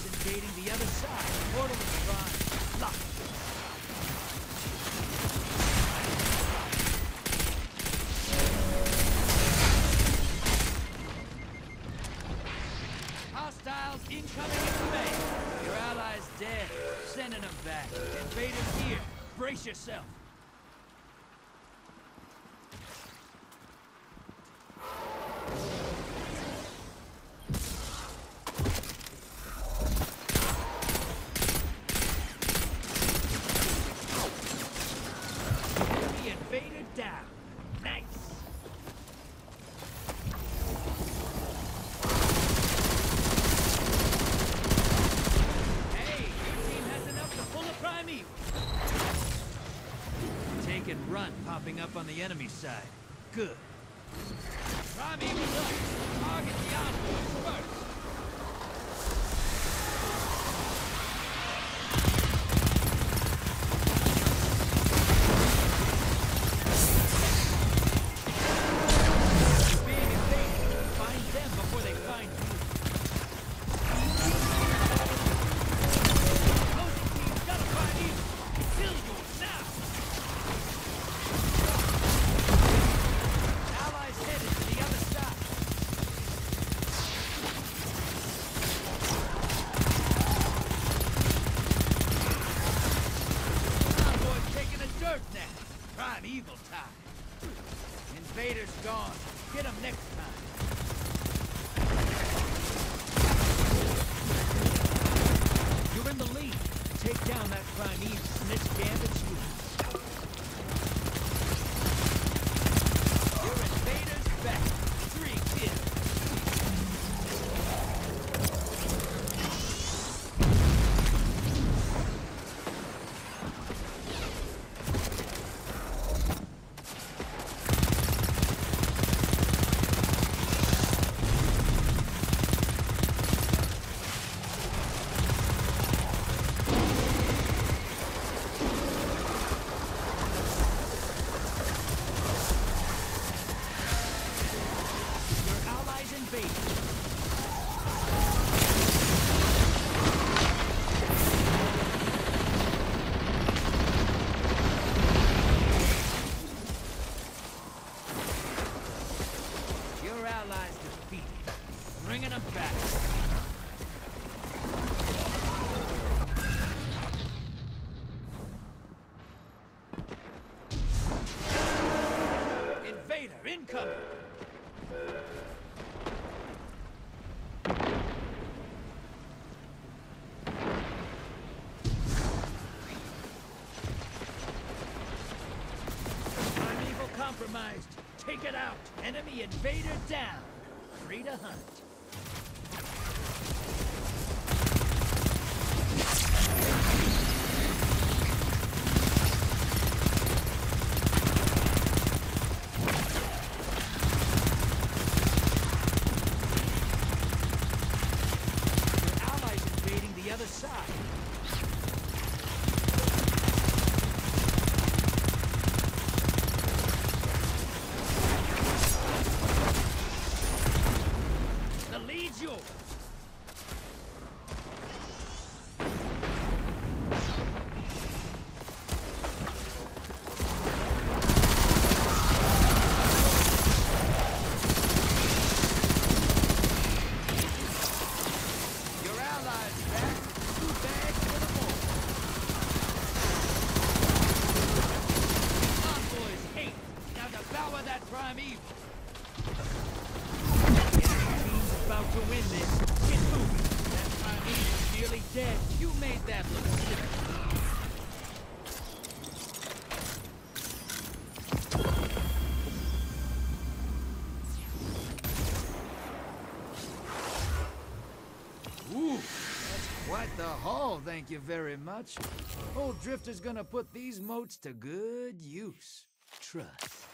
allies invading the other side. Portal is prime. Lock. Hostiles incoming in the. Your allies dead. Sending them back. Invaders here. Brace yourself. The invader down. Nice. Hey, your team has enough to pull a primeval. Run popping up on the enemy side. Good. Evil time. Invaders gone. Get them next time. Allies defeated. Bringing them back. Invader incoming! Compromised. Take it out. Enemy invader down. Free to hunt. Your allies invading the other side. The lead's yours. Your allies back. Two bags for the more. Envoys hate. Now devour that primeval. Enemy team's about to win this. Get moving. That primeval's nearly dead. You made that look the haul, thank you very much. Old Drifter's gonna put these motes to good use. Trust.